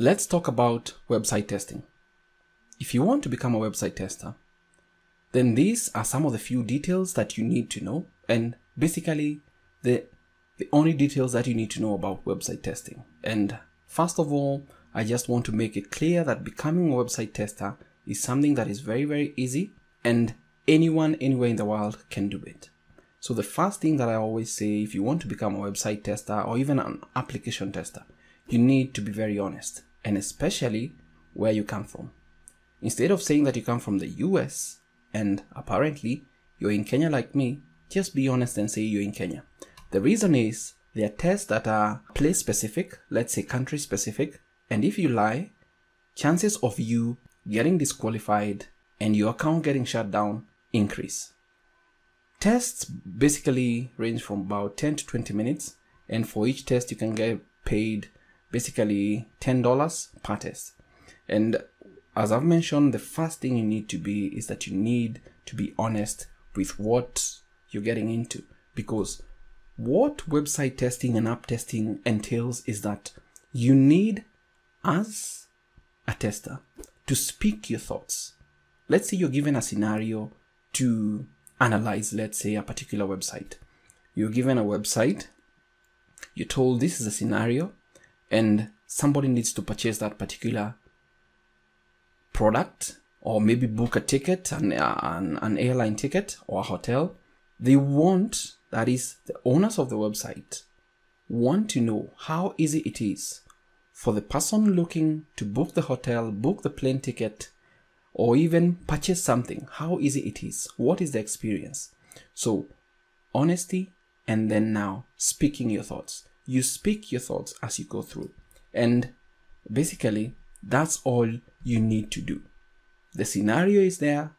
let's talk about website testing. If you want to become a website tester, then these are some of the few details that you need to know and basically the the only details that you need to know about website testing. And first of all, I just want to make it clear that becoming a website tester is something that is very very easy and anyone anywhere in the world can do it. So the first thing that I always say if you want to become a website tester or even an application tester, you need to be very honest and especially where you come from. Instead of saying that you come from the US and apparently you're in Kenya like me, just be honest and say you're in Kenya. The reason is there are tests that are place specific, let's say country specific, and if you lie, chances of you getting disqualified and your account getting shut down increase. Tests basically range from about 10 to 20 minutes, and for each test, you can get paid basically $10 per test. And as I've mentioned, the first thing you need to be is that you need to be honest with what you're getting into because what website testing and app testing entails is that you need, as a tester, to speak your thoughts. Let's say you're given a scenario to analyze, let's say, a particular website. You're given a website, you're told this is a scenario, and somebody needs to purchase that particular product or maybe book a ticket, an, an, an airline ticket or a hotel. They want, that is, the owners of the website want to know how easy it is for the person looking to book the hotel, book the plane ticket, or even purchase something, how easy it is. What is the experience? So, honesty and then now speaking your thoughts. You speak your thoughts as you go through. And basically, that's all you need to do. The scenario is there,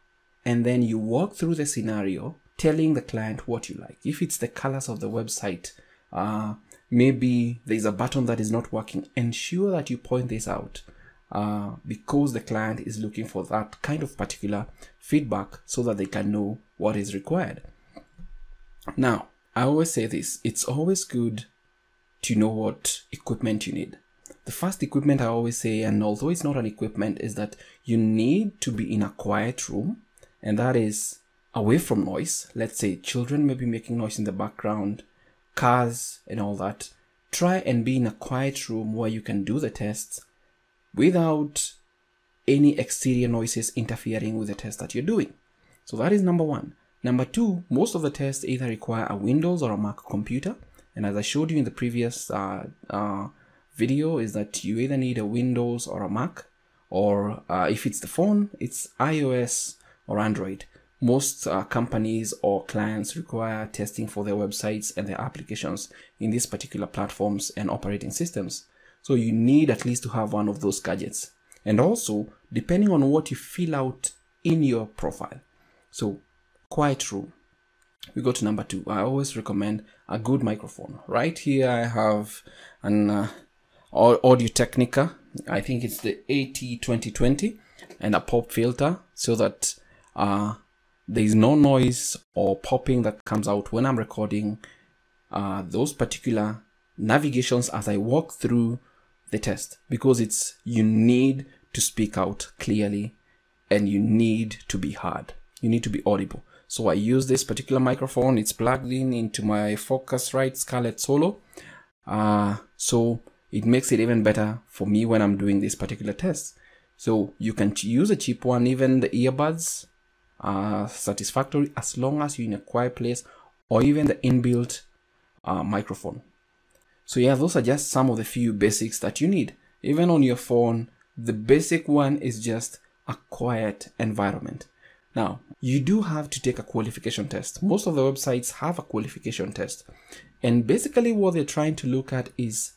and then you walk through the scenario telling the client what you like. If it's the colors of the website, uh, maybe there's a button that is not working, ensure that you point this out uh, because the client is looking for that kind of particular feedback so that they can know what is required. Now, I always say this it's always good to know what equipment you need. The first equipment I always say, and although it's not an equipment, is that you need to be in a quiet room, and that is away from noise. Let's say children may be making noise in the background, cars, and all that. Try and be in a quiet room where you can do the tests without any exterior noises interfering with the test that you're doing. So that is number one. Number two, most of the tests either require a Windows or a Mac computer. And as I showed you in the previous uh, uh, video is that you either need a Windows or a Mac, or uh, if it's the phone, it's iOS or Android. Most uh, companies or clients require testing for their websites and their applications in these particular platforms and operating systems. So you need at least to have one of those gadgets. And also, depending on what you fill out in your profile. So, quiet room. We go to number two. I always recommend a good microphone. Right here, I have an uh, Audio Technica. I think it's the AT2020 and a pop filter so that uh, there is no noise or popping that comes out when I'm recording uh, those particular navigations as I walk through the test because it's you need to speak out clearly and you need to be heard. You need to be audible. So I use this particular microphone. It's plugged in into my Focusrite Scarlett Solo. Uh, so it makes it even better for me when I'm doing this particular test. So you can use a cheap one, even the earbuds are satisfactory as long as you're in a quiet place or even the inbuilt uh, microphone. So yeah, those are just some of the few basics that you need. Even on your phone, the basic one is just a quiet environment. Now, you do have to take a qualification test. Most of the websites have a qualification test. And basically what they're trying to look at is,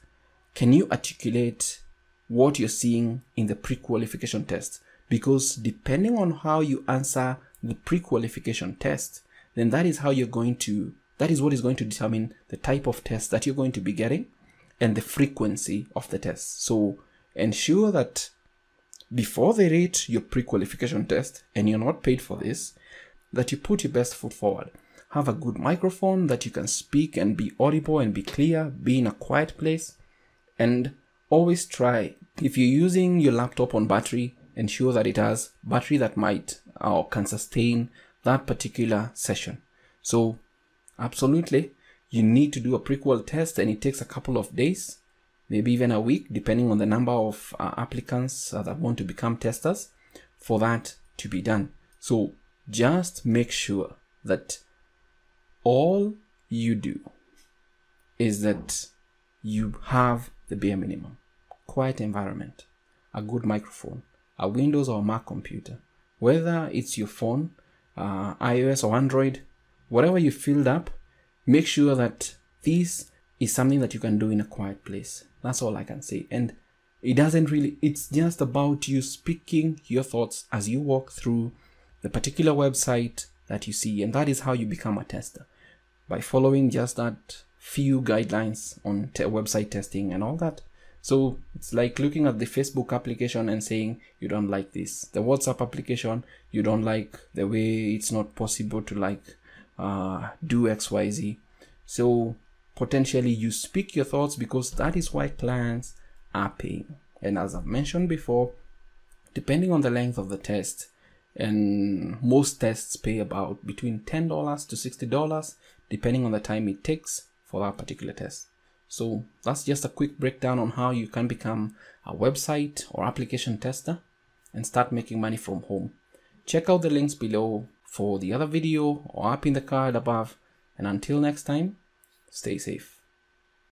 can you articulate what you're seeing in the pre-qualification test? Because depending on how you answer the pre-qualification test, then that is how you're going to that is what is going to determine the type of test that you're going to be getting and the frequency of the test. So ensure that before they rate your pre-qualification test and you're not paid for this, that you put your best foot forward. Have a good microphone that you can speak and be audible and be clear, be in a quiet place. And always try if you're using your laptop on battery ensure that it has battery that might or can sustain that particular session so absolutely you need to do a prequel test and it takes a couple of days maybe even a week depending on the number of uh, applicants uh, that want to become testers for that to be done. So just make sure that all you do is that you have the bare minimum. Quiet environment, a good microphone, a Windows or Mac computer, whether it's your phone, uh, iOS or Android, whatever you filled up, make sure that this is something that you can do in a quiet place. That's all I can say. And it doesn't really, it's just about you speaking your thoughts as you walk through the particular website that you see. And that is how you become a tester by following just that few guidelines on te- website testing and all that. So it's like looking at the Facebook application and saying you don't like this. The WhatsApp application, you don't like the way it's not possible to like uh, do XYZ. So potentially you speak your thoughts because that is why clients are paying. And as I've mentioned before, depending on the length of the test, and most tests pay about between $10 to $60 depending on the time it takes for that particular test. So that's just a quick breakdown on how you can become a website or application tester and start making money from home. Check out the links below for the other video or up in the card above. And until next time, stay safe.